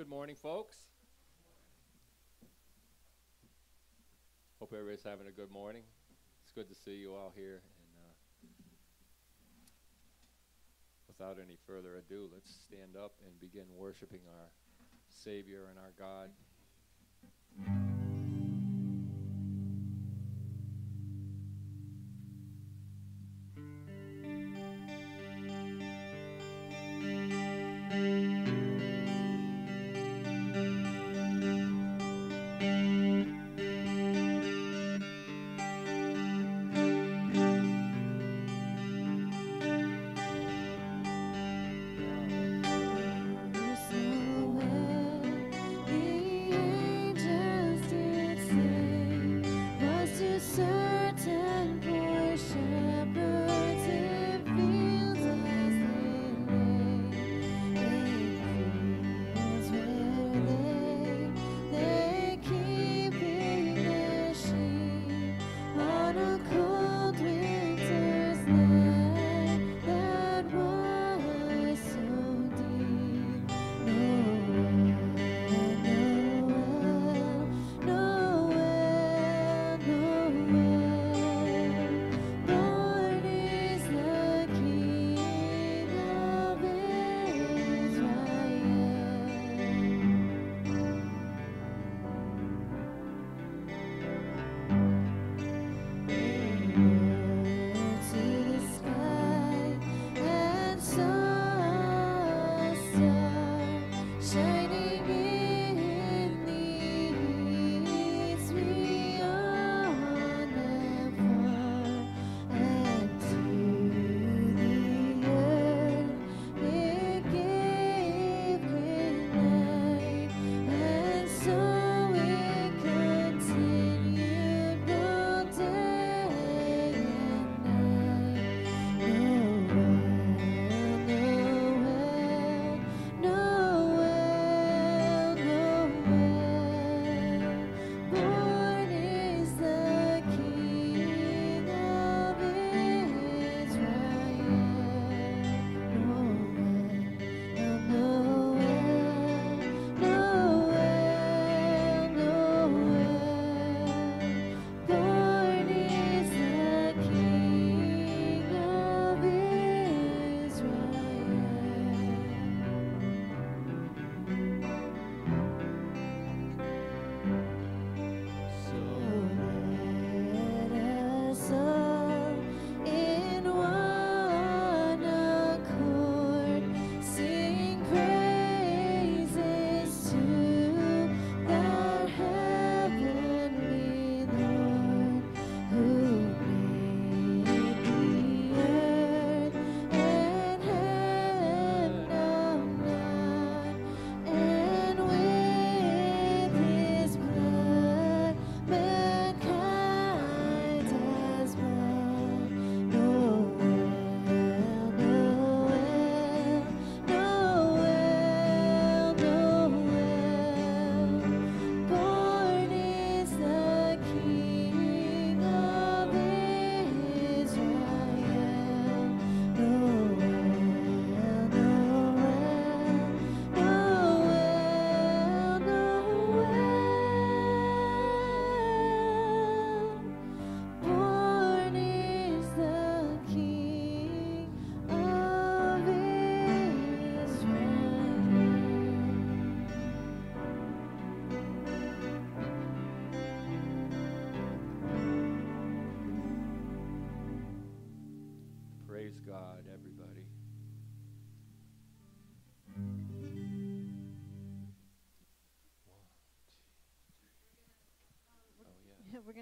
Good morning, folks. Hope everybody's having a good morning. It's good to see you all here. And uh, without any further ado, let's stand up and begin worshiping our Savior and our God.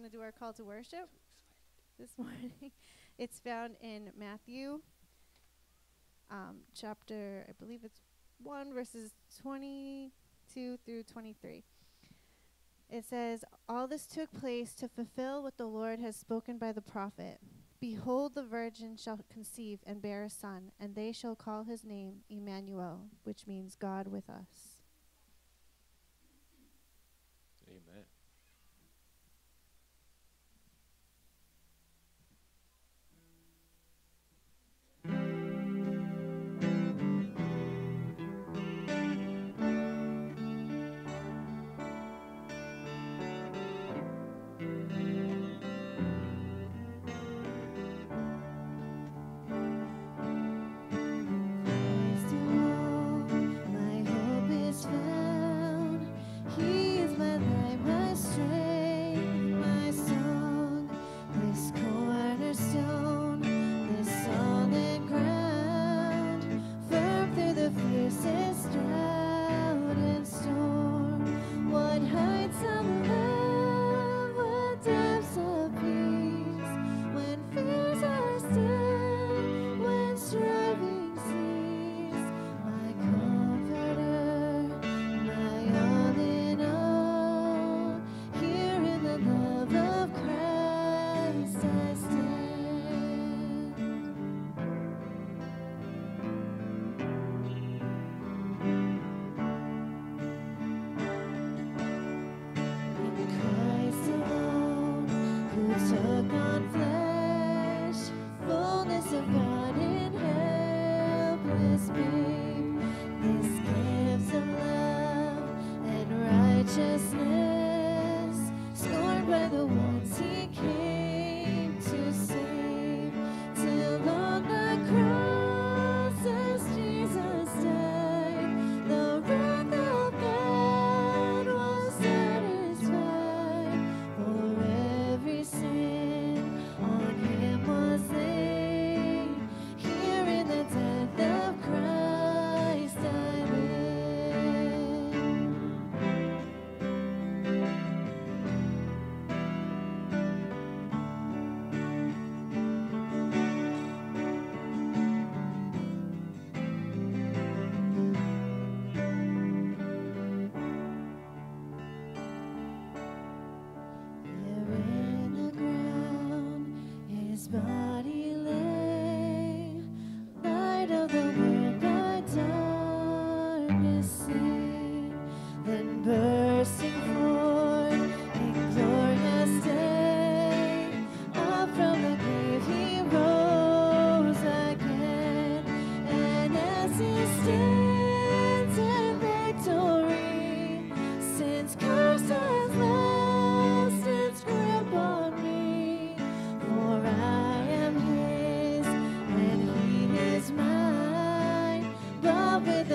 To do our call to worship this morning. it's found in Matthew um, chapter, I believe it's 1, verses 22 through 23. It says, All this took place to fulfill what the Lord has spoken by the prophet. Behold, the virgin shall conceive and bear a son, and they shall call his name Emmanuel, which means God with us.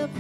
Of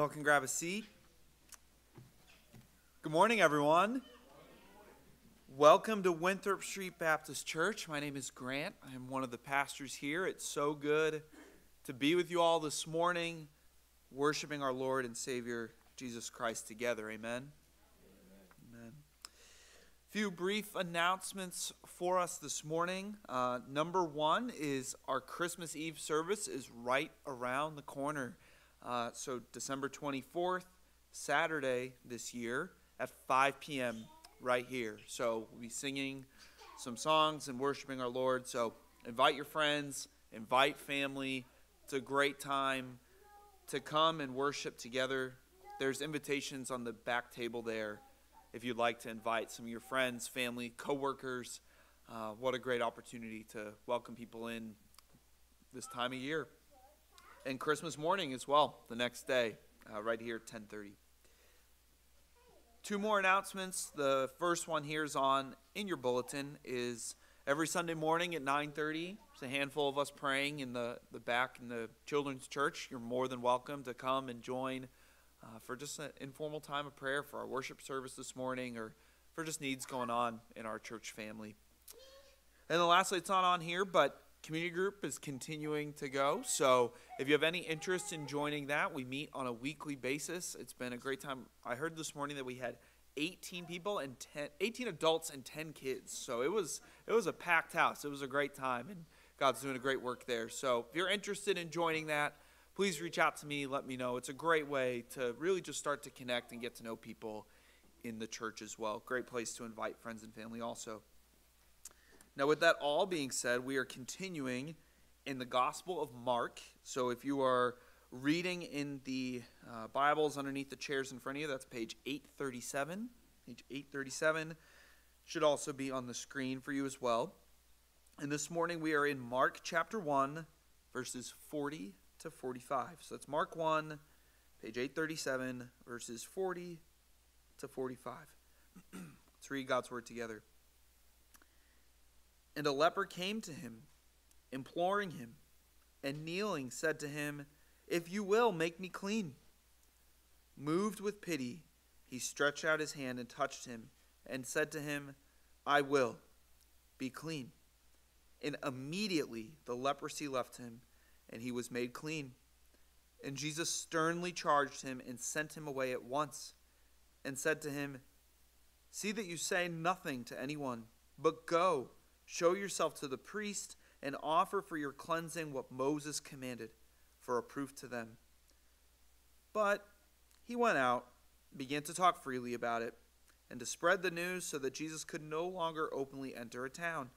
Y'all can grab a seat. Good morning, everyone. Welcome to Winthrop Street Baptist Church. My name is Grant. I am one of the pastors here. It's so good to be with you all this morning, worshiping our Lord and Savior Jesus Christ together. Amen. Amen. A few brief announcements for us this morning. Uh, number one is our Christmas Eve service is right around the corner. Uh, so, December 24th, Saturday this year at 5 p.m. right here. So, we'll be singing some songs and worshiping our Lord. So, invite your friends, invite family. It's a great time to come and worship together. There's invitations on the back table there if you'd like to invite some of your friends, family, coworkers. Uh, what a great opportunity to welcome people in this time of year and Christmas morning as well, the next day, uh, right here at 10:30. Two more announcements. The first one here is on in your bulletin is every Sunday morning at 9:30. There's a handful of us praying in the the back in the children's church. You're more than welcome to come and join uh, for just an informal time of prayer for our worship service this morning, or for just needs going on in our church family. And then lastly, it's not on here, but community group is continuing to go. So if you have any interest in joining that, we meet on a weekly basis. It's been a great time. I heard this morning that we had 18 people and 10 18 adults and 10 kids. So it was it was a packed house. It was a great time and God's doing a great work there. So if you're interested in joining that, please reach out to me, let me know. It's a great way to really just start to connect and get to know people in the church as well. Great place to invite friends and family also. Now, with that all being said, we are continuing in the Gospel of Mark. So, if you are reading in the uh, Bibles underneath the chairs in front of you, that's page 837. Page 837 should also be on the screen for you as well. And this morning we are in Mark chapter 1, verses 40 to 45. So that's Mark 1, page 837, verses 40 to 45. Let's read God's word together. And a leper came to him, imploring him, and kneeling said to him, If you will, make me clean. Moved with pity, he stretched out his hand and touched him, and said to him, I will, be clean. And immediately the leprosy left him, and he was made clean. And Jesus sternly charged him and sent him away at once, and said to him, See that you say nothing to anyone, but go Show yourself to the priest and offer for your cleansing what Moses commanded for a proof to them. But he went out, began to talk freely about it, and to spread the news so that Jesus could no longer openly enter a town,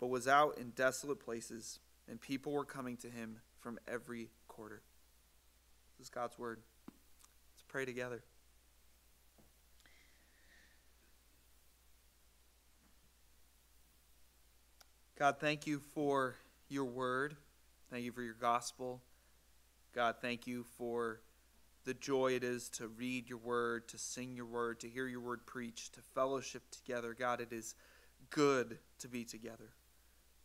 but was out in desolate places, and people were coming to him from every quarter. This is God's word. Let's pray together. God, thank you for your word. Thank you for your gospel. God, thank you for the joy it is to read your word, to sing your word, to hear your word preached, to fellowship together. God, it is good to be together.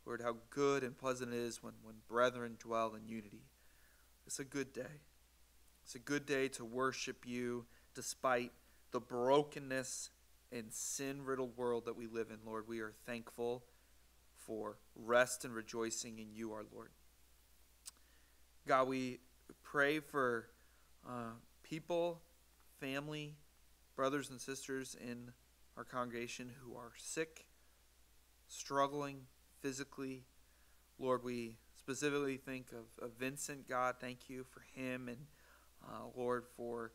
Lord, how good and pleasant it is when, when brethren dwell in unity. It's a good day. It's a good day to worship you despite the brokenness and sin riddled world that we live in, Lord. We are thankful for rest and rejoicing in you, our Lord. God, we pray for uh, people, family, brothers and sisters in our congregation who are sick, struggling physically. Lord, we specifically think of, of Vincent. God, thank you for him and uh, Lord for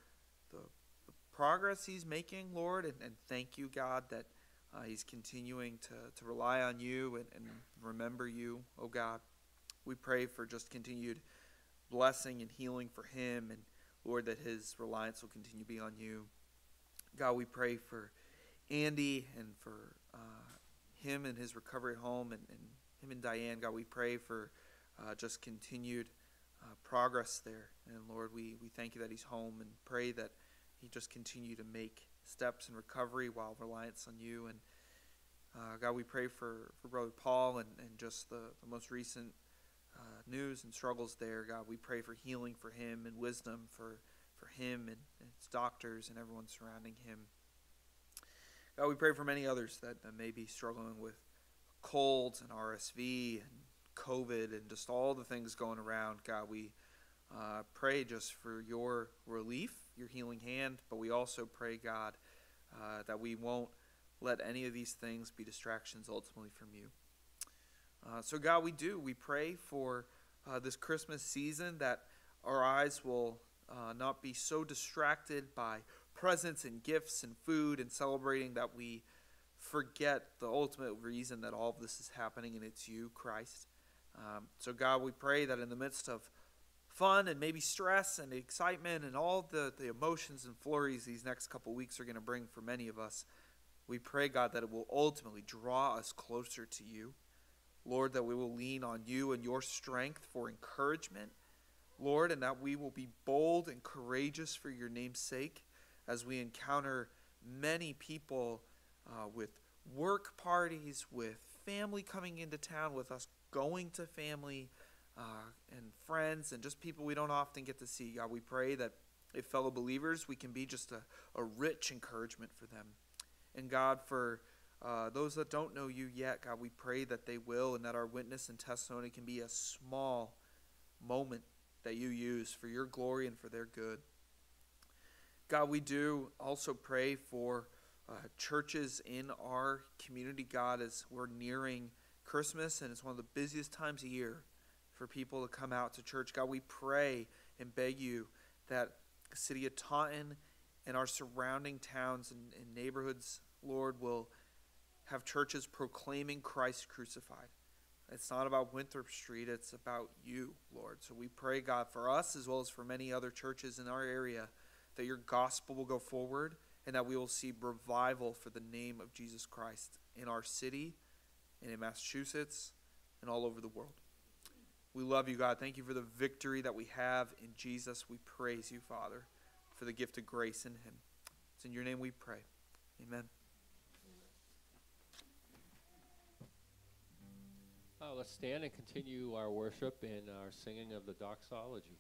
the, the, progress he's making, Lord, and, and thank you, God, that uh, he's continuing to, to rely on you and, and remember you, oh God. We pray for just continued blessing and healing for him, and Lord, that his reliance will continue to be on you. God, we pray for Andy and for uh, him and his recovery at home, and, and, him and Diane. God, we pray for uh, just continued uh, progress there. And Lord, we, we thank you that he's home and pray that he just continue to make steps in recovery while reliance on you. And uh, God, we pray for, for Brother Paul and, and just the, the most recent uh, news and struggles there. God, we pray for healing for him and wisdom for, for him and, his doctors and everyone surrounding him. God, we pray for many others that, that may be struggling with colds and RSV and COVID and just all the things going around. God, we uh, pray just for your relief, your healing hand, but we also pray, God, uh, that we won't let any of these things be distractions ultimately from you. Uh, so, God, we do. We pray for uh, this Christmas season that our eyes will uh, not be so distracted by presents and gifts and food and celebrating that we forget the ultimate reason that all of this is happening, and it's you, Christ. Um, so, God, we pray that in the midst of fun and maybe stress and excitement and all the, the emotions and flurries these next couple weeks are going to bring for many of us, we pray, God, that it will ultimately draw us closer to you. Lord, that we will lean on you and your strength for encouragement. Lord, and that we will be bold and courageous for your name's sake as we encounter many people uh, with work parties, with family coming into town, with us going to family uh, and friends, and just people we don't often get to see. God, we pray that if fellow believers, we can be just a, a rich encouragement for them. And God, for uh, those that don't know you yet, God, we pray that they will and that our witness and testimony can be a small moment that you use for your glory and for their good. God, we do also pray for uh, churches in our community, God, as we're nearing Christmas and it's one of the busiest times of year for people to come out to church. God, we pray and beg you that the city of Taunton and our surrounding towns and, and neighborhoods, Lord, will have churches proclaiming Christ crucified. It's not about Winthrop Street, it's about you, Lord. So we pray, God, for us as well as for many other churches in our area, that your gospel will go forward and that we will see revival for the name of Jesus Christ in our city and in Massachusetts and all over the world. We love you, God. Thank you for the victory that we have in Jesus. We praise you, Father, for the gift of grace in him. It's in your name we pray. Amen. Uh, let's stand and continue our worship in our singing of the doxology.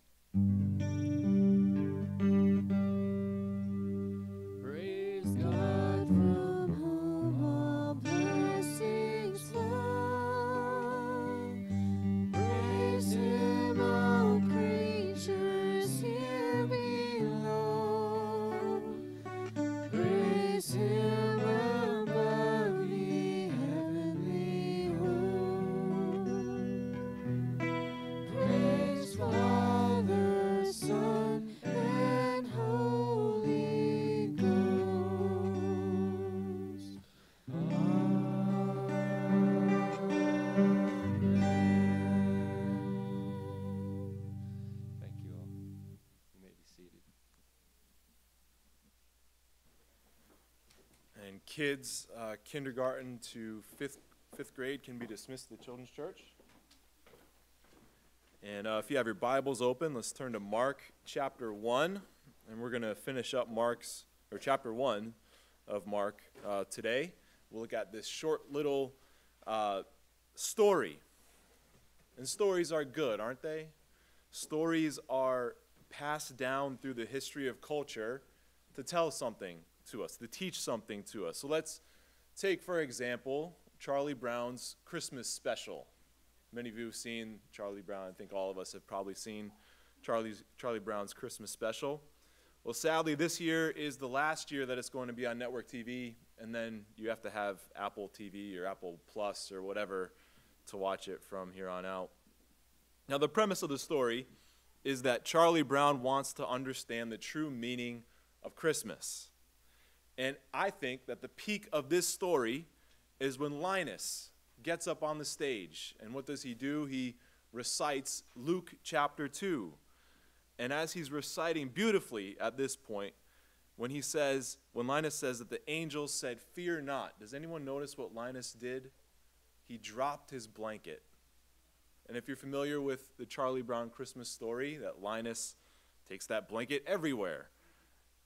Kids, uh, kindergarten to fifth, fifth grade can be dismissed to the children's church. And uh, if you have your Bibles open, let's turn to Mark chapter 1. And we're going to finish up Mark's, or chapter 1 of Mark uh, today. We'll look at this short little uh, story. And stories are good, aren't they? Stories are passed down through the history of culture to tell something to us, to teach something to us. So let's take, for example, Charlie Brown's Christmas special. Many of you have seen Charlie Brown. I think all of us have probably seen Charlie's, Charlie Brown's Christmas special. Well, sadly, this year is the last year that it's going to be on network TV, and then you have to have Apple TV or Apple Plus or whatever to watch it from here on out. Now, the premise of the story is that Charlie Brown wants to understand the true meaning of Christmas. And I think that the peak of this story is when Linus gets up on the stage. And what does he do? He recites Luke chapter 2. And as he's reciting beautifully at this point, when he says, when Linus says that the angels said, Fear not, does anyone notice what Linus did? He dropped his blanket. And if you're familiar with the Charlie Brown Christmas story, that Linus takes that blanket everywhere.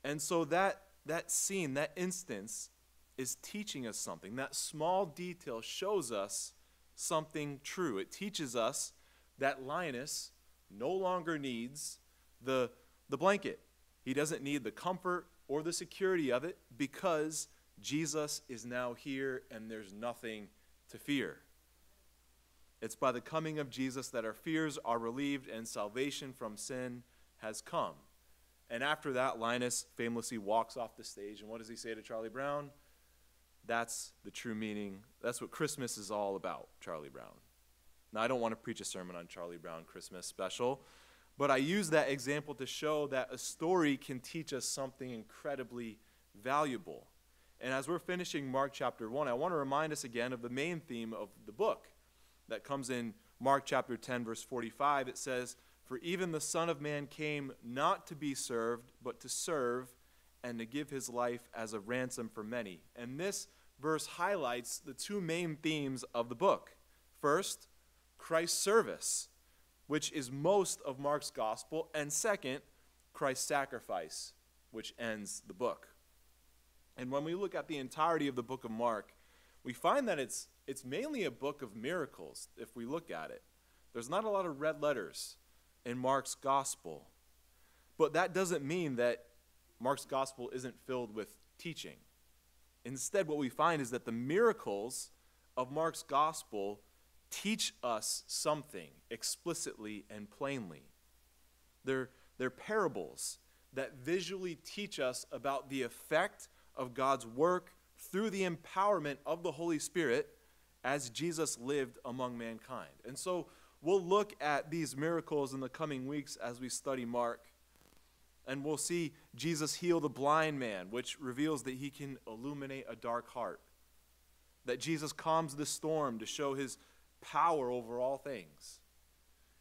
And so that, that scene, that instance, is teaching us something. That small detail shows us something true. It teaches us that Linus no longer needs the, the blanket. He doesn't need the comfort or the security of it because Jesus is now here and there's nothing to fear. It's by the coming of Jesus that our fears are relieved and salvation from sin has come. And after that, Linus famously walks off the stage. And what does he say to Charlie Brown? That's the true meaning. That's what Christmas is all about, Charlie Brown. Now, I don't want to preach a sermon on Charlie Brown Christmas special, but I use that example to show that a story can teach us something incredibly valuable. And as we're finishing Mark chapter 1, I want to remind us again of the main theme of the book that comes in Mark chapter 10, verse 45. It says, For even the Son of Man came not to be served, but to serve and to give his life as a ransom for many. And this verse highlights the two main themes of the book. First, Christ's service, which is most of Mark's gospel, and second, Christ's sacrifice, which ends the book. And when we look at the entirety of the book of Mark, we find that it's, it's mainly a book of miracles if we look at it. There's not a lot of red letters in Mark's gospel. But that doesn't mean that Mark's gospel isn't filled with teaching. Instead, what we find is that the miracles of Mark's gospel teach us something explicitly and plainly. They're, they're parables that visually teach us about the effect of God's work through the empowerment of the Holy Spirit as Jesus lived among mankind. And so we'll look at these miracles in the coming weeks as we study Mark. And we'll see Jesus heal the blind man, which reveals that he can illuminate a dark heart. That Jesus calms the storm to show his power over all things.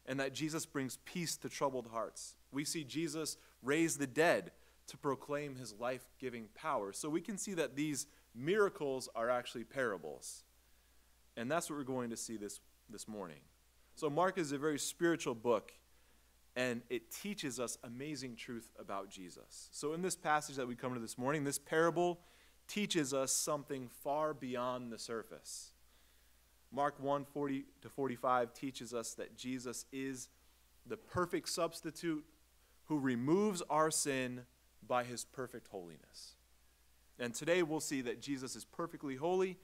And that Jesus brings peace to troubled hearts. We see Jesus raise the dead to proclaim his life giving power. So we can see that these miracles are actually parables. And that's what we're going to see this, this morning. So, Mark is a very spiritual book, and it teaches us amazing truth about Jesus. So, in this passage that we come to this morning, this parable teaches us something far beyond the surface. Mark 1 40 to 45 teaches us that Jesus is the perfect substitute who removes our sin by his perfect holiness. And today we'll see that Jesus is perfectly holy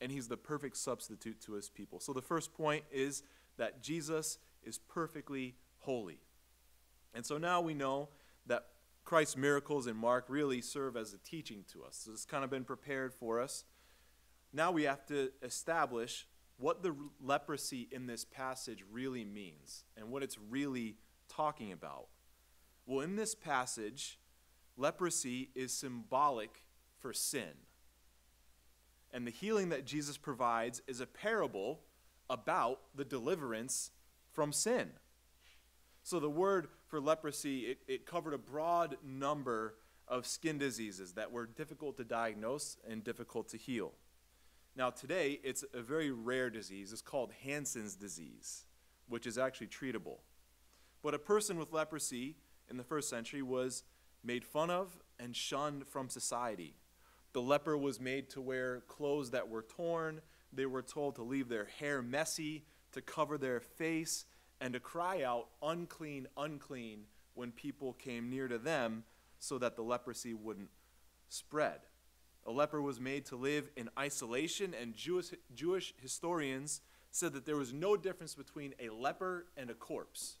and he's the perfect substitute to his people. So the first point is that Jesus is perfectly holy. And so now we know that Christ's miracles in Mark really serve as a teaching to us. So it's kind of been prepared for us. Now we have to establish what the leprosy in this passage really means and what it's really talking about. Well, in this passage, leprosy is symbolic for sin. And the healing that Jesus provides is a parable about the deliverance from sin. So the word for leprosy, it, it covered a broad number of skin diseases that were difficult to diagnose and difficult to heal. Now, today, it's a very rare disease. It's called Hansen's disease, which is actually treatable. But a person with leprosy in the first century was made fun of and shunned from society. The leper was made to wear clothes that were torn. They were told to leave their hair messy, to cover their face, and to cry out, unclean, unclean, when people came near to them so that the leprosy wouldn't spread. A leper was made to live in isolation, and Jewish, Jewish historians said that there was no difference between a leper and a corpse.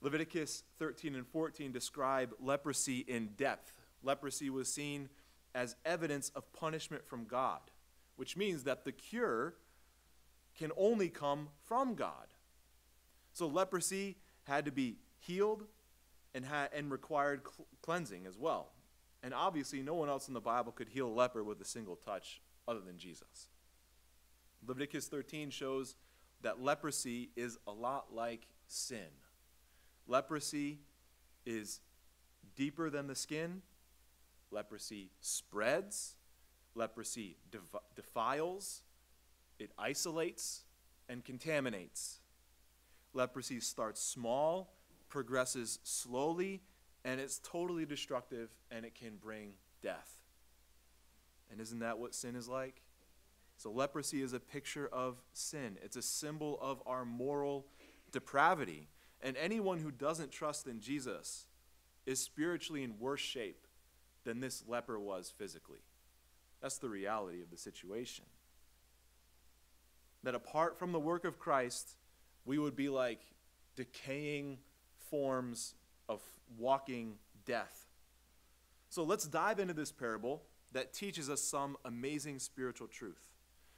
Leviticus 13 and 14 describe leprosy in depth. Leprosy was seen as evidence of punishment from God, which means that the cure can only come from God. So leprosy had to be healed and, had, and required cl- cleansing as well. And obviously, no one else in the Bible could heal a leper with a single touch other than Jesus. Leviticus 13 shows that leprosy is a lot like sin. Leprosy is deeper than the skin. Leprosy spreads. Leprosy defiles. It isolates and contaminates. Leprosy starts small, progresses slowly, and it's totally destructive and it can bring death. And isn't that what sin is like? So, leprosy is a picture of sin, it's a symbol of our moral depravity. And anyone who doesn't trust in Jesus is spiritually in worse shape than this leper was physically. That's the reality of the situation. That apart from the work of Christ, we would be like decaying forms of walking death. So let's dive into this parable that teaches us some amazing spiritual truth.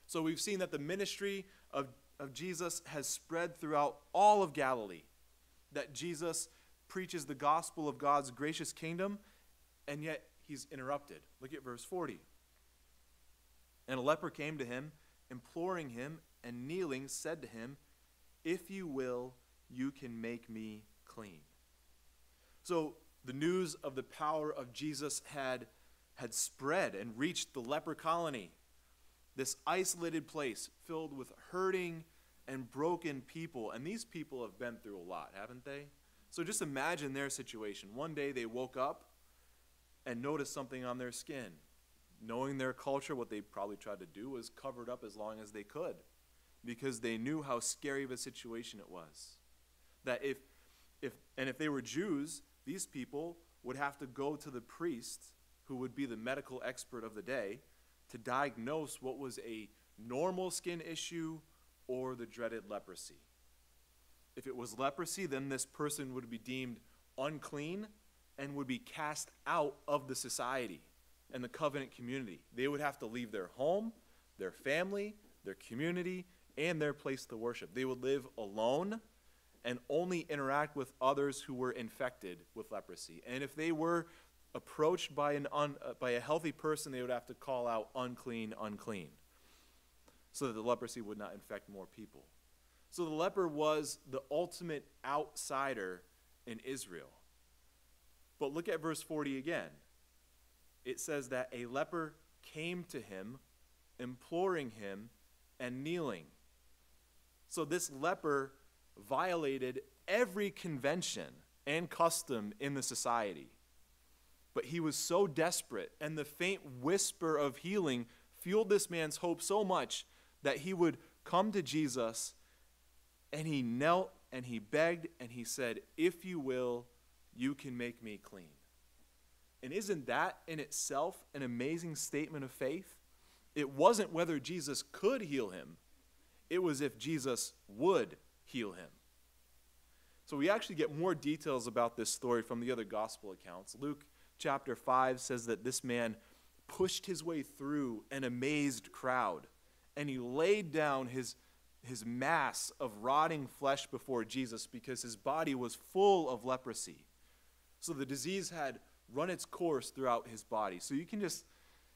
So we've seen that the ministry of, of Jesus has spread throughout all of Galilee, that Jesus preaches the gospel of God's gracious kingdom, and yet he's interrupted. Look at verse 40. And a leper came to him, imploring him, and kneeling, said to him, If you will, you can make me clean. So the news of the power of Jesus had, had spread and reached the leper colony, this isolated place filled with hurting and broken people. And these people have been through a lot, haven't they? So just imagine their situation. One day they woke up and noticed something on their skin. Knowing their culture, what they probably tried to do was cover it up as long as they could because they knew how scary of a situation it was. That if, if and if they were Jews, these people would have to go to the priest, who would be the medical expert of the day, to diagnose what was a normal skin issue or the dreaded leprosy. If it was leprosy, then this person would be deemed unclean and would be cast out of the society and the covenant community. They would have to leave their home, their family, their community, and their place to worship. They would live alone and only interact with others who were infected with leprosy. And if they were approached by, an un, uh, by a healthy person, they would have to call out unclean, unclean, so that the leprosy would not infect more people. So the leper was the ultimate outsider in Israel. But look at verse 40 again. It says that a leper came to him, imploring him and kneeling. So this leper violated every convention and custom in the society. But he was so desperate, and the faint whisper of healing fueled this man's hope so much that he would come to Jesus and he knelt and he begged and he said, If you will, you can make me clean. And isn't that in itself an amazing statement of faith? It wasn't whether Jesus could heal him, it was if Jesus would heal him. So we actually get more details about this story from the other gospel accounts. Luke chapter 5 says that this man pushed his way through an amazed crowd and he laid down his, his mass of rotting flesh before Jesus because his body was full of leprosy. So the disease had run its course throughout his body. So you can just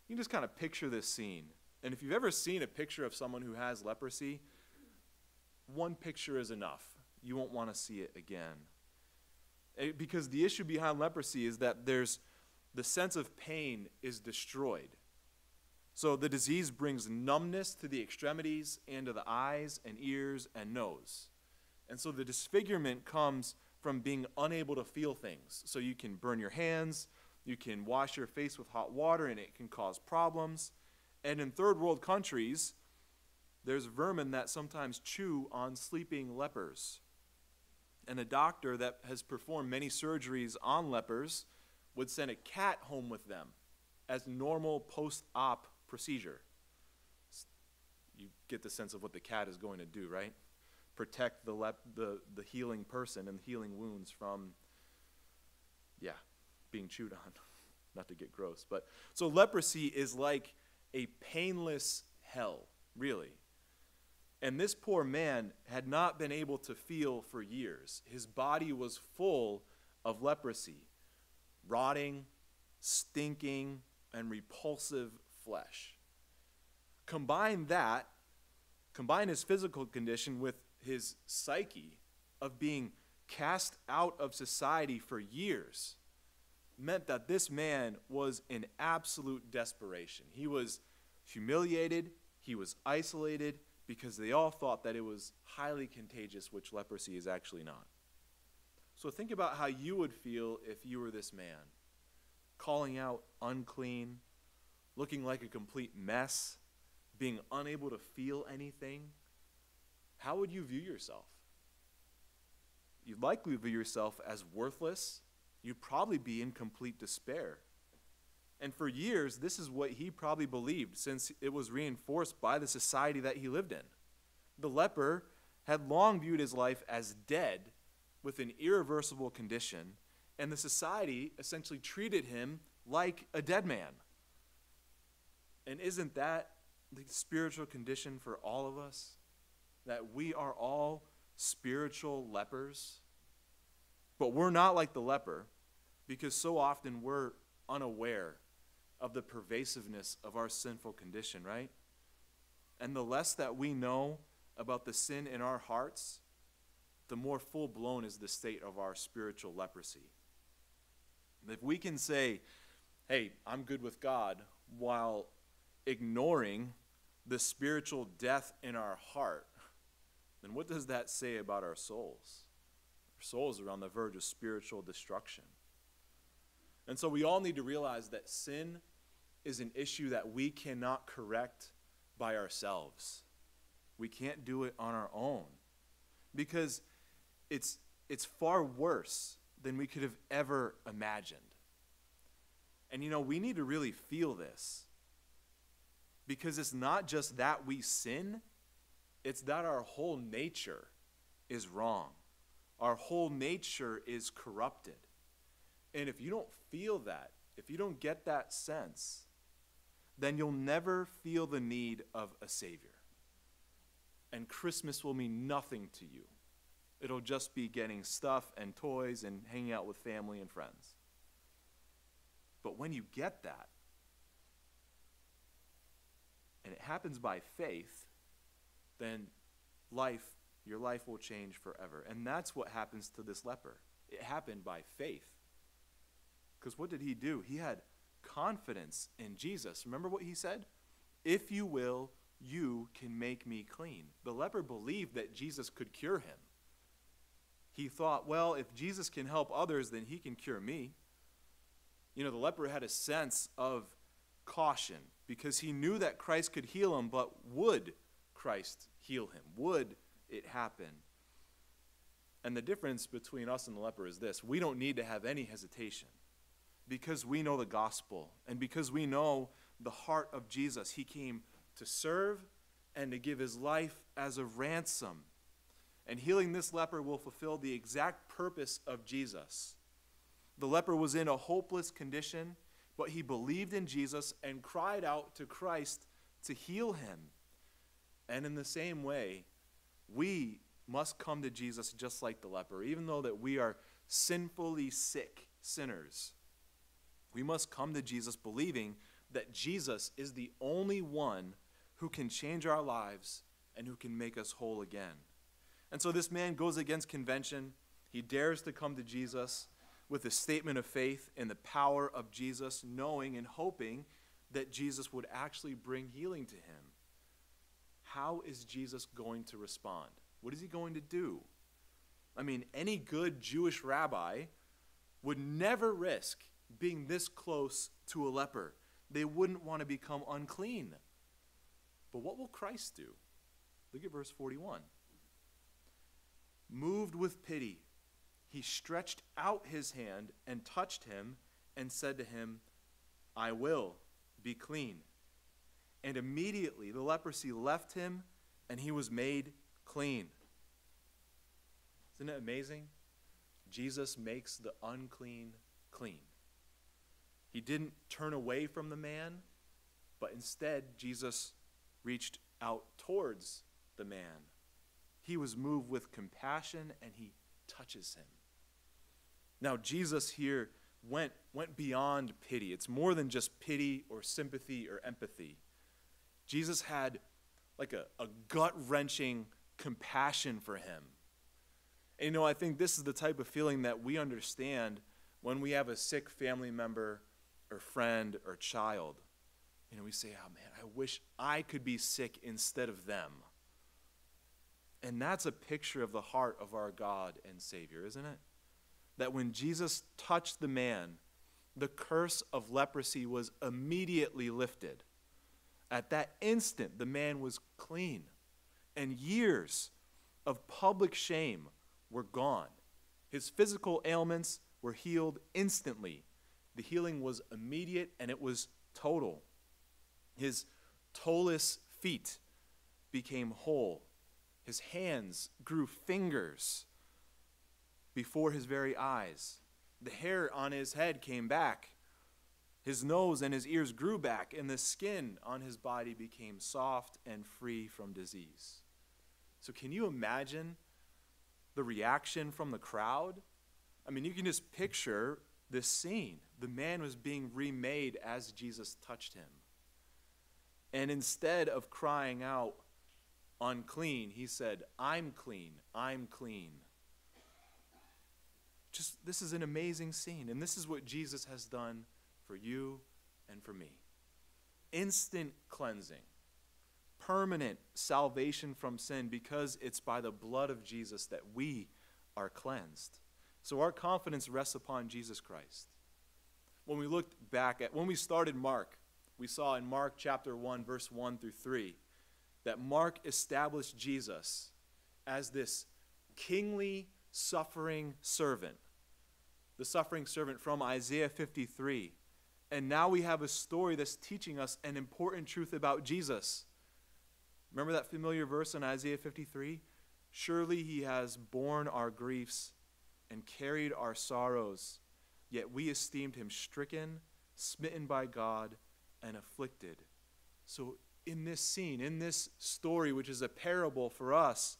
you can just kind of picture this scene. And if you've ever seen a picture of someone who has leprosy, one picture is enough. You won't want to see it again. It, eh, because the issue behind leprosy is that there's the sense of pain is destroyed. So the disease brings numbness to the extremities and to the eyes and ears and nose. And so the disfigurement comes from being unable to feel things. So you can burn your hands, you can wash your face with hot water, and it can cause problems. And in third world countries, there's vermin that sometimes chew on sleeping lepers. And a doctor that has performed many surgeries on lepers would send a cat home with them as normal post op procedure. You get the sense of what the cat is going to do, right? Protect the, lep- the, the healing person and the healing wounds from, yeah, being chewed on. Not to get gross. But so leprosy is like a painless hell, really. And this poor man had not been able to feel for years. His body was full of leprosy, rotting, stinking, and repulsive flesh. Combine that, combine his physical condition with his psyche of being cast out of society for years, meant that this man was in absolute desperation. He was humiliated, he was isolated, because they all thought that it was highly contagious, which leprosy is actually not. So think about how you would feel if you were this man, calling out unclean, looking like a complete mess, being unable to feel anything, how would you view yourself? You'd likely view yourself as worthless. You'd probably be in complete despair. And for years, this is what he probably believed since it was reinforced by the society that he lived in. The leper had long viewed his life as dead with an irreversible condition, and the society essentially treated him like a dead man. And isn't that the spiritual condition for all of us? That we are all spiritual lepers? But we're not like the leper because so often we're unaware of the pervasiveness of our sinful condition, right? And the less that we know about the sin in our hearts, the more full blown is the state of our spiritual leprosy. If we can say, hey, I'm good with God, while ignoring the spiritual death in our heart, then what does that say about our souls? Our souls are on the verge of spiritual destruction. And so we all need to realize that sin is an issue that we cannot correct by ourselves. We can't do it on our own because it's, it's far worse than we could have ever imagined. And you know, we need to really feel this because it's not just that we sin, it's that our whole nature is wrong. Our whole nature is corrupted. And if you don't feel that, if you don't get that sense, then you'll never feel the need of a Savior. And Christmas will mean nothing to you. It'll just be getting stuff and toys and hanging out with family and friends. But when you get that, and it happens by faith, then life, your life will change forever. And that's what happens to this leper. It happened by faith. Because what did he do? He had confidence in Jesus. Remember what he said? If you will, you can make me clean. The leper believed that Jesus could cure him. He thought, well, if Jesus can help others, then he can cure me. You know, the leper had a sense of caution because he knew that Christ could heal him, but would Christ heal him? Would it happen? And the difference between us and the leper is this we don't need to have any hesitation because we know the gospel and because we know the heart of Jesus. He came to serve and to give his life as a ransom. And healing this leper will fulfill the exact purpose of Jesus. The leper was in a hopeless condition, but he believed in Jesus and cried out to Christ to heal him. And in the same way, we must come to Jesus just like the leper, even though that we are sinfully sick sinners. We must come to Jesus believing that Jesus is the only one who can change our lives and who can make us whole again. And so this man goes against convention. He dares to come to Jesus with a statement of faith in the power of Jesus, knowing and hoping that Jesus would actually bring healing to him. How is Jesus going to respond? What is he going to do? I mean, any good Jewish rabbi would never risk being this close to a leper. They wouldn't want to become unclean. But what will Christ do? Look at verse 41. Moved with pity, he stretched out his hand and touched him and said to him, I will be clean. And immediately the leprosy left him and he was made clean. Isn't it amazing? Jesus makes the unclean clean. He didn't turn away from the man, but instead, Jesus reached out towards the man. He was moved with compassion and he touches him. Now, Jesus here went, went beyond pity. It's more than just pity or sympathy or empathy. Jesus had like a, a gut wrenching compassion for him. And you know, I think this is the type of feeling that we understand when we have a sick family member or friend or child. You know, we say, oh man, I wish I could be sick instead of them. And that's a picture of the heart of our God and Savior, isn't it? That when Jesus touched the man, the curse of leprosy was immediately lifted At that instant, the man was clean, and years of public shame were gone. His physical ailments were healed instantly. The healing was immediate and it was total. His toeless feet became whole. His hands grew fingers before his very eyes. The hair on his head came back. His nose and his ears grew back, and the skin on his body became soft and free from disease. So, can you imagine the reaction from the crowd? I mean, you can just picture this scene. The man was being remade as Jesus touched him. And instead of crying out, unclean, he said, I'm clean, I'm clean. Just this is an amazing scene. And this is what Jesus has done for you and for me instant cleansing, permanent salvation from sin because it's by the blood of Jesus that we are cleansed. So our confidence rests upon Jesus Christ. When we looked back at, when we started Mark, we saw in Mark chapter 1, verse 1 through 3, that Mark established Jesus as this kingly suffering servant, the suffering servant from Isaiah 53 and now we have a story that's teaching us an important truth about Jesus. Remember that familiar verse in Isaiah 53? Surely he has borne our griefs and carried our sorrows, yet we esteemed him stricken, smitten by God, and afflicted. So, in this scene, in this story, which is a parable for us,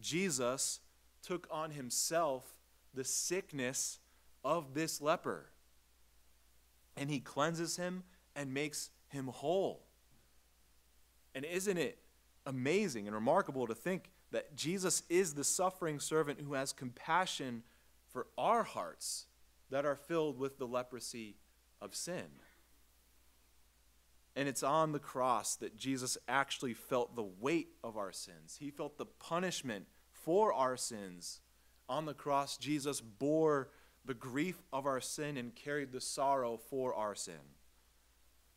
Jesus took on himself the sickness of this leper and he cleanses him and makes him whole. And isn't it amazing and remarkable to think that Jesus is the suffering servant who has compassion for our hearts that are filled with the leprosy of sin? And it's on the cross that Jesus actually felt the weight of our sins. He felt the punishment for our sins. On the cross, Jesus bore the grief of our sin and carried the sorrow for our sin.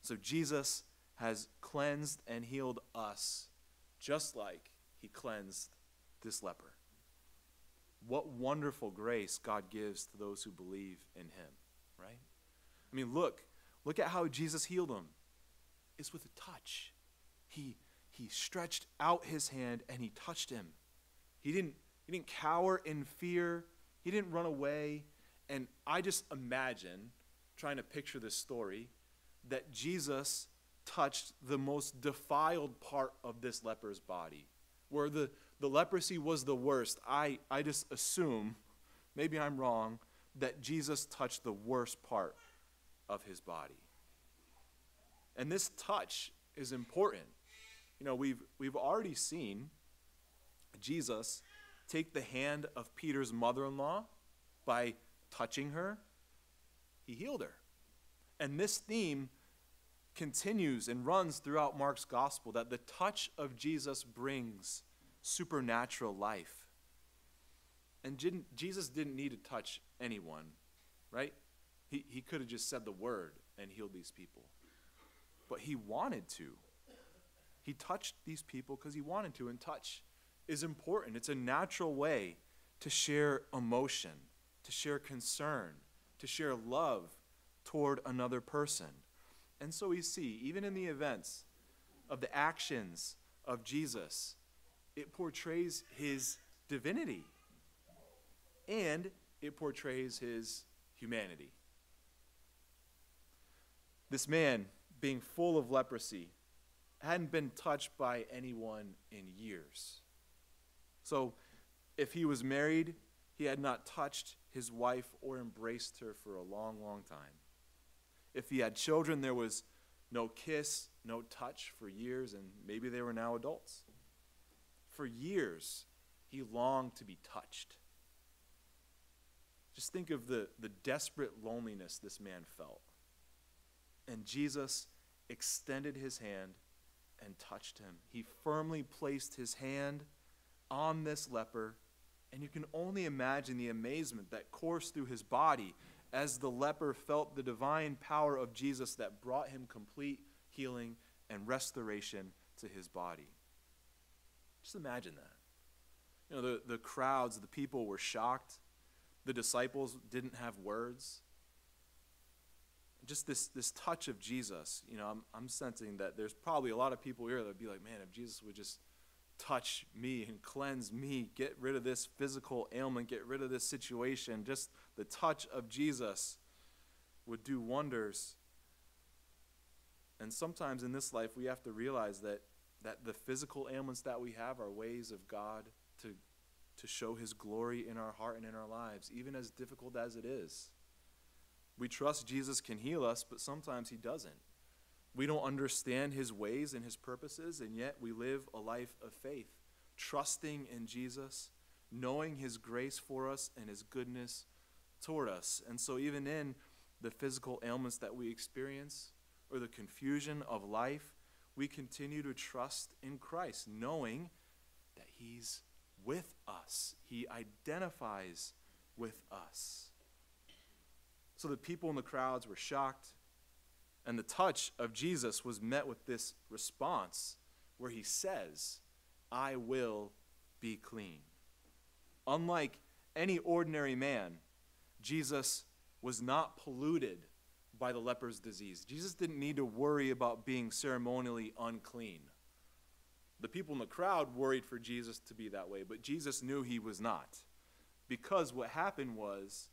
So Jesus has cleansed and healed us just like he cleansed this leper. What wonderful grace God gives to those who believe in him, right? I mean, look, look at how Jesus healed him. It's with a touch. He he stretched out his hand and he touched him. He didn't he didn't cower in fear. He didn't run away. And I just imagine, trying to picture this story, that Jesus touched the most defiled part of this leper's body, where the, the leprosy was the worst. I, I just assume, maybe I'm wrong, that Jesus touched the worst part of his body. And this touch is important. You know, we've, we've already seen Jesus take the hand of Peter's mother in law by touching her, he healed her. And this theme continues and runs throughout Mark's gospel that the touch of Jesus brings supernatural life. And didn't, Jesus didn't need to touch anyone, right? He, he could have just said the word and healed these people. But he wanted to. He touched these people because he wanted to, and touch is important. It's a natural way to share emotion to share concern, to share love toward another person. And so we see, even in the events of the actions of Jesus, it portrays his divinity and it portrays his humanity. This man, being full of leprosy, hadn't been touched by anyone in years. So, if he was married, he had not touched his wife or embraced her for a long, long time. If he had children, there was no kiss, no touch for years, and maybe they were now adults. For years, he longed to be touched. Just think of the, the desperate loneliness this man felt. And Jesus extended his hand and touched him. He firmly placed his hand on this leper and you can only imagine the amazement that coursed through his body as the leper felt the divine power of Jesus that brought him complete healing and restoration to his body. Just imagine that. You know, the, the crowds, the people were shocked. The disciples didn't have words. Just this, this touch of Jesus, you know, I'm, I'm sensing that there's probably a lot of people here that would be like, man, if Jesus would just touch me and cleanse me, get rid of this physical ailment, get rid of this situation, just the touch of Jesus would do wonders. And sometimes in this life, we have to realize that, that the physical ailments that we have are ways of God to, to show His glory in our heart and in our lives, even as difficult as it is. We trust Jesus can heal us, but sometimes He doesn't. We don't understand His ways and His purposes, and yet we live a life of faith, trusting in Jesus, knowing His grace for us and His goodness toward us. And so, even in the physical ailments that we experience or the confusion of life, we continue to trust in Christ, knowing that He's with us. He identifies with us. So the people in the crowds were shocked, and the touch of Jesus was met with this response where He says, I will be clean. Unlike any ordinary man, Jesus was not polluted by the leper's disease. Jesus didn't need to worry about being ceremonially unclean. The people in the crowd worried for Jesus to be that way, but Jesus knew he was not. Because what happened was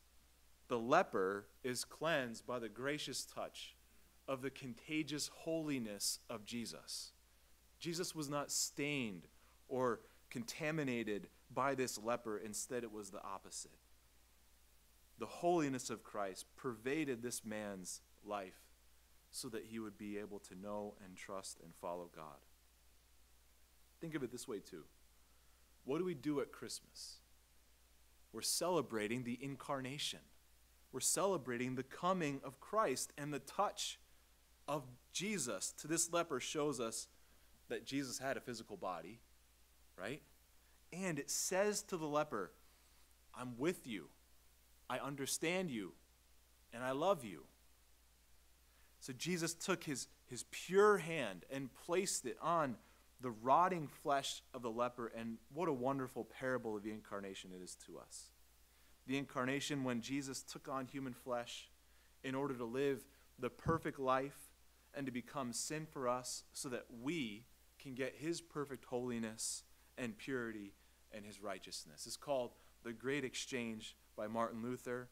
the leper is cleansed by the gracious touch of the contagious holiness of Jesus. Jesus was not stained or contaminated by this leper, instead, it was the opposite the holiness of Christ pervaded this man's life so that he would be able to know and trust and follow God. Think of it this way, too. What do we do at Christmas? We're celebrating the incarnation. We're celebrating the coming of Christ, and the touch of Jesus to this leper shows us that Jesus had a physical body, right? And it says to the leper, I'm with you. I understand you and I love you. So Jesus took his, his pure hand and placed it on the rotting flesh of the leper, and what a wonderful parable of the incarnation it is to us. The incarnation, when Jesus took on human flesh in order to live the perfect life and to become sin for us so that we can get his perfect holiness and purity and his righteousness. It's called the great exchange by Martin Luther.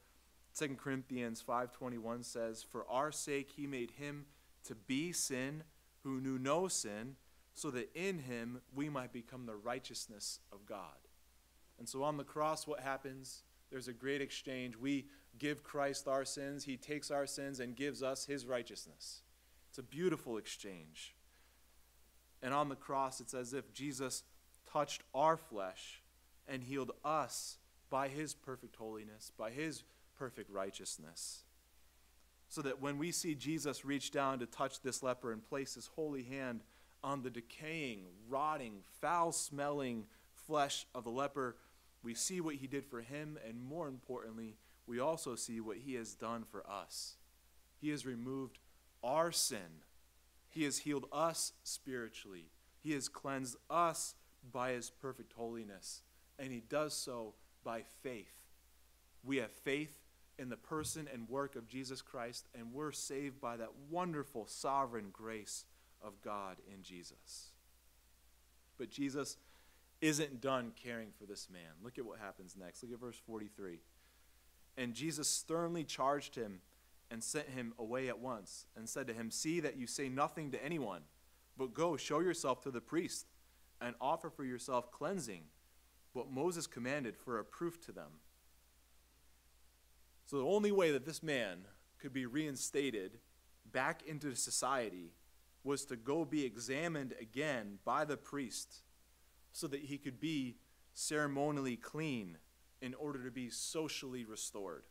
2 Corinthians 5:21 says, "For our sake he made him to be sin who knew no sin, so that in him we might become the righteousness of God." And so on the cross what happens? There's a great exchange. We give Christ our sins, he takes our sins and gives us his righteousness. It's a beautiful exchange. And on the cross it's as if Jesus touched our flesh and healed us by his perfect holiness, by his perfect righteousness. So that when we see Jesus reach down to touch this leper and place his holy hand on the decaying, rotting, foul smelling flesh of the leper, we see what he did for him, and more importantly, we also see what he has done for us. He has removed our sin, he has healed us spiritually, he has cleansed us by his perfect holiness, and he does so by faith. We have faith in the person and work of Jesus Christ, and we're saved by that wonderful sovereign grace of God in Jesus. But Jesus isn't done caring for this man. Look at what happens next. Look at verse 43. And Jesus sternly charged him and sent him away at once, and said to him, See that you say nothing to anyone, but go show yourself to the priest, and offer for yourself cleansing what Moses commanded for a proof to them. So the only way that this man could be reinstated back into society was to go be examined again by the priest so that he could be ceremonially clean in order to be socially restored.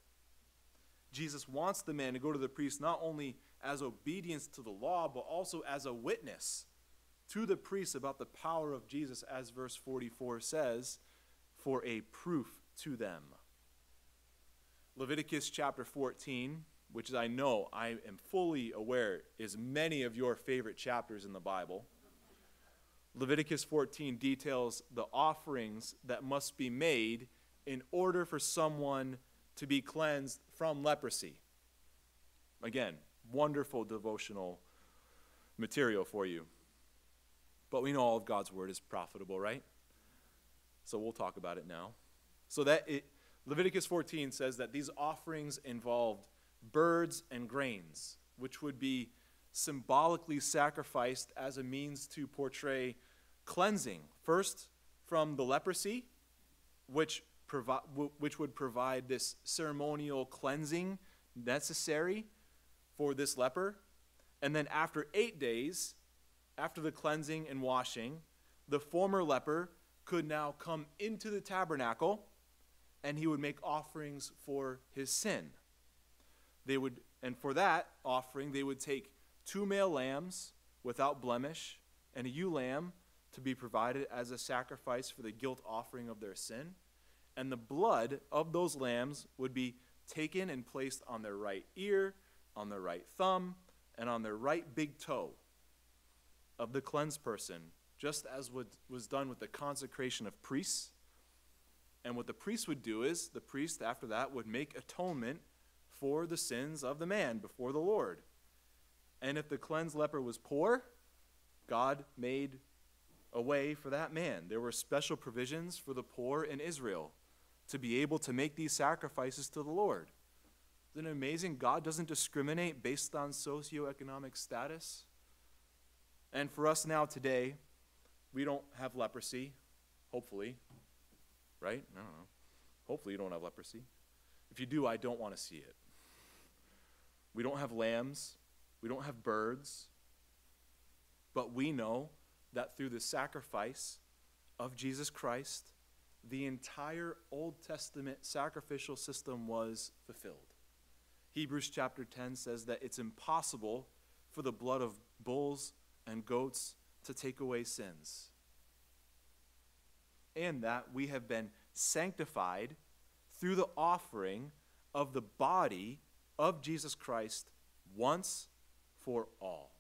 Jesus wants the man to go to the priest not only as obedience to the law, but also as a witness to the priest about the power of Jesus, as verse 44 says for a proof to them. Leviticus chapter 14, which I know I am fully aware is many of your favorite chapters in the Bible. Leviticus 14 details the offerings that must be made in order for someone to be cleansed from leprosy. Again, wonderful devotional material for you. But we know all of God's word is profitable, right? So we'll talk about it now. So that it, Leviticus 14 says that these offerings involved birds and grains, which would be symbolically sacrificed as a means to portray cleansing. First, from the leprosy, which, provi- which would provide this ceremonial cleansing necessary for this leper. And then, after eight days, after the cleansing and washing, the former leper could now come into the tabernacle and he would make offerings for his sin. They would, and for that offering, they would take two male lambs without blemish and a ewe lamb to be provided as a sacrifice for the guilt offering of their sin. And the blood of those lambs would be taken and placed on their right ear, on their right thumb, and on their right big toe of the cleansed person, just as what was done with the consecration of priests. And what the priest would do is, the priest after that would make atonement for the sins of the man before the Lord. And if the cleansed leper was poor, God made a way for that man. There were special provisions for the poor in Israel to be able to make these sacrifices to the Lord. Isn't it amazing? God doesn't discriminate based on socioeconomic status. And for us now today, we don't have leprosy, hopefully. Right? I don't know. Hopefully, you don't have leprosy. If you do, I don't want to see it. We don't have lambs. We don't have birds. But we know that through the sacrifice of Jesus Christ, the entire Old Testament sacrificial system was fulfilled. Hebrews chapter 10 says that it's impossible for the blood of bulls and goats to take away sins. And that we have been sanctified through the offering of the body of Jesus Christ once for all.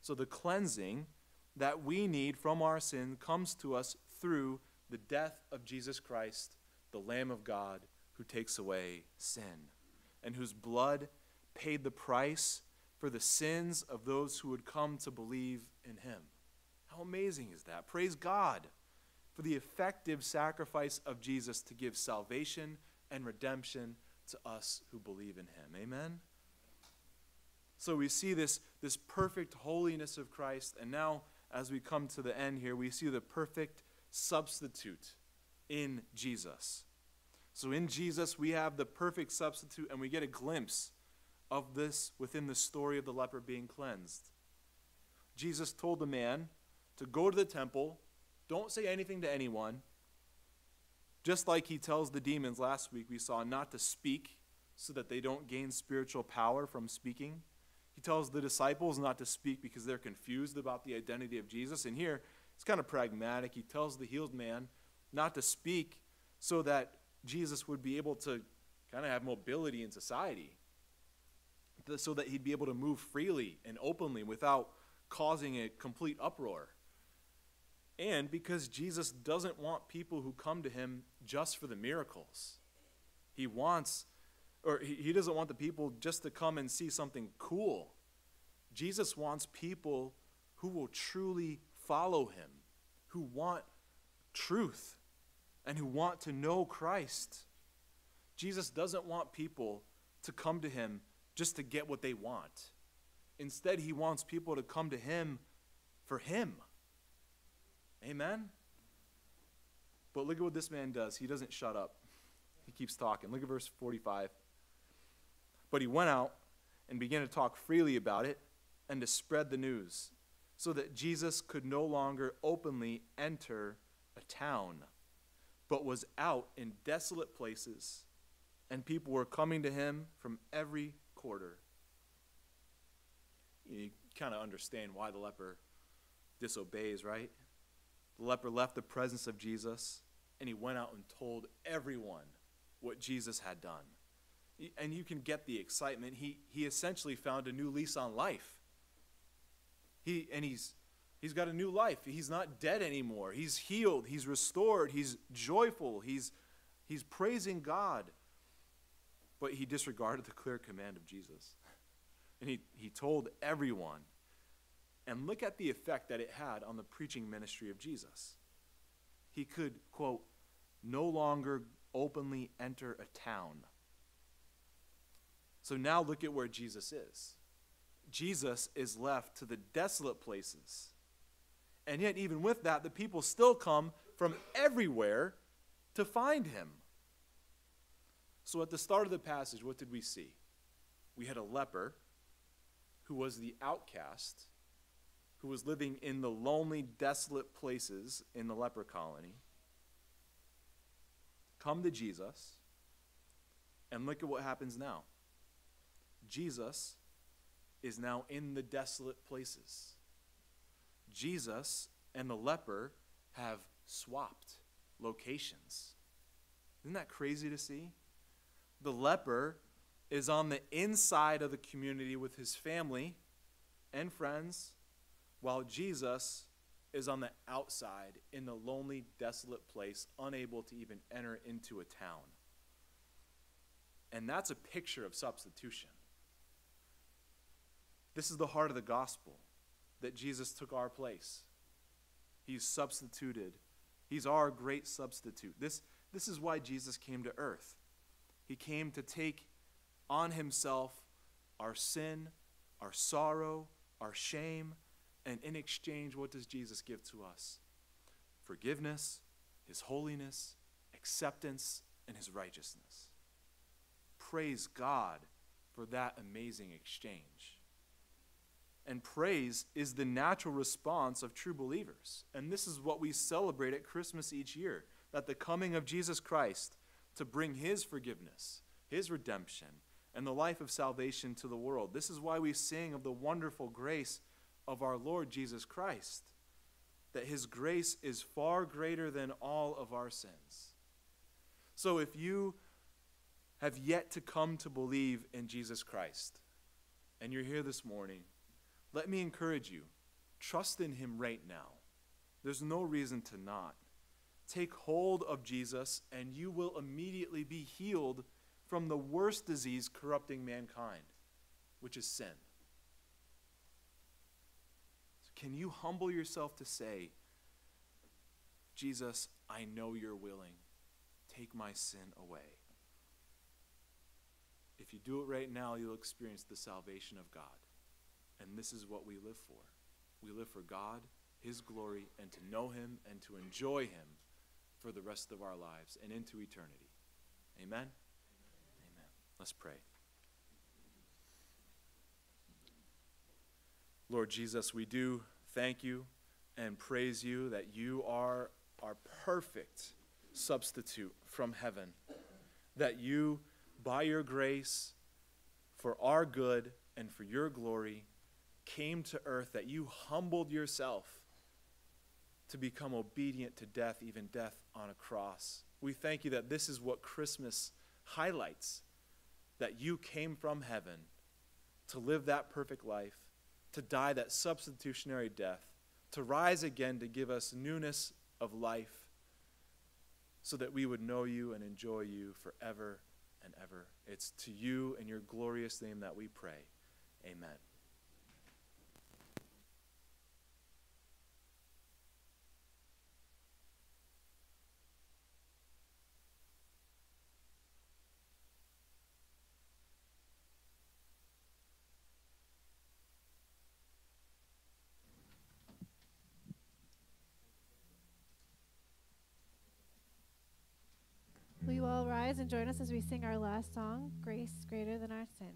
So the cleansing that we need from our sin comes to us through the death of Jesus Christ, the Lamb of God who takes away sin, and whose blood paid the price for the sins of those who would come to believe in him. How amazing is that? Praise God for the effective sacrifice of Jesus to give salvation and redemption to us who believe in him. Amen? So we see this, this perfect holiness of Christ, and now as we come to the end here, we see the perfect substitute in Jesus. So in Jesus, we have the perfect substitute, and we get a glimpse of this within the story of the leper being cleansed. Jesus told the man to go to the temple, don't say anything to anyone. Just like he tells the demons last week, we saw not to speak so that they don't gain spiritual power from speaking. He tells the disciples not to speak because they're confused about the identity of Jesus. And here, it's kind of pragmatic. He tells the healed man not to speak so that Jesus would be able to kind of have mobility in society, so that he'd be able to move freely and openly without causing a complete uproar. And because Jesus doesn't want people who come to him just for the miracles. He wants or he, doesn't want the people just to come and see something cool. Jesus wants people who will truly follow him, who want truth, and who want to know Christ. Jesus doesn't want people to come to him just to get what they want. Instead, he wants people to come to him for him. Amen? But look at what this man does. He doesn't shut up, he keeps talking. Look at verse 45. But he went out and began to talk freely about it and to spread the news, so that Jesus could no longer openly enter a town, but was out in desolate places, and people were coming to him from every quarter. You kind of understand why the leper disobeys, right? The leper left the presence of Jesus and he went out and told everyone what Jesus had done. And you can get the excitement. He, he essentially found a new lease on life. He, and he's, he's got a new life. He's not dead anymore. He's healed. He's restored. He's joyful. He's, he's praising God. But he disregarded the clear command of Jesus. And he, he told everyone. And look at the effect that it had on the preaching ministry of Jesus. He could, quote, no longer openly enter a town. So now look at where Jesus is. Jesus is left to the desolate places. And yet, even with that, the people still come from everywhere to find him. So, at the start of the passage, what did we see? We had a leper who was the outcast, who was living in the lonely, desolate places in the leper colony. Come to Jesus, and look at what happens now. Jesus is now in the desolate places. Jesus and the leper have swapped locations. Isn't that crazy to see? The leper is on the inside of the community with his family and friends, while Jesus is on the outside in the lonely, desolate place, unable to even enter into a town. And that's a picture of substitution. This is the heart of the gospel that Jesus took our place. He's substituted. He's our great substitute. This, this is why Jesus came to earth. He came to take on himself our sin, our sorrow, our shame, and in exchange, what does Jesus give to us? Forgiveness, his holiness, acceptance, and his righteousness. Praise God for that amazing exchange. And praise is the natural response of true believers. And this is what we celebrate at Christmas each year that the coming of Jesus Christ to bring his forgiveness, his redemption, and the life of salvation to the world. This is why we sing of the wonderful grace of our Lord Jesus Christ, that his grace is far greater than all of our sins. So if you have yet to come to believe in Jesus Christ, and you're here this morning, let me encourage you trust in him right now. There's no reason to not. Take hold of Jesus, and you will immediately be healed from the worst disease corrupting mankind, which is sin. So can you humble yourself to say, Jesus, I know you're willing. Take my sin away. If you do it right now, you'll experience the salvation of God. And this is what we live for. We live for God, His glory, and to know Him and to enjoy Him for the rest of our lives and into eternity. Amen? Amen. Let's pray. Lord Jesus, we do thank you and praise you that you are our perfect substitute from heaven. That you, by your grace, for our good and for your glory, came to earth, that you humbled yourself to become obedient to death, even death on a cross. We thank you that this is what Christmas highlights that you came from heaven to live that perfect life, to die that substitutionary death, to rise again to give us newness of life, so that we would know you and enjoy you forever and ever. It's to you and your glorious name that we pray. Amen. Will you all rise and join us as we sing our last song, Grace Greater Than Our Sin?